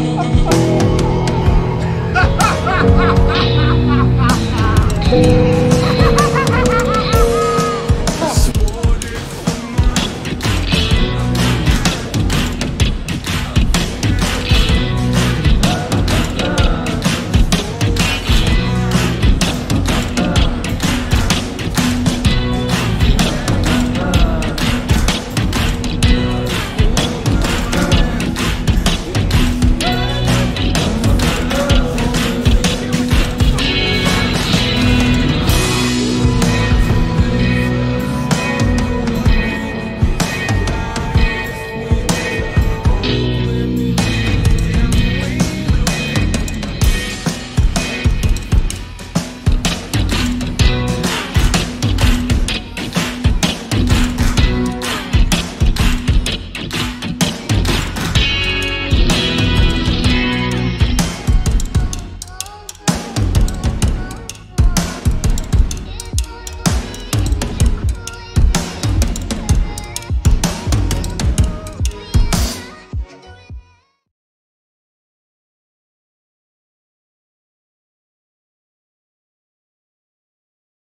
Bye.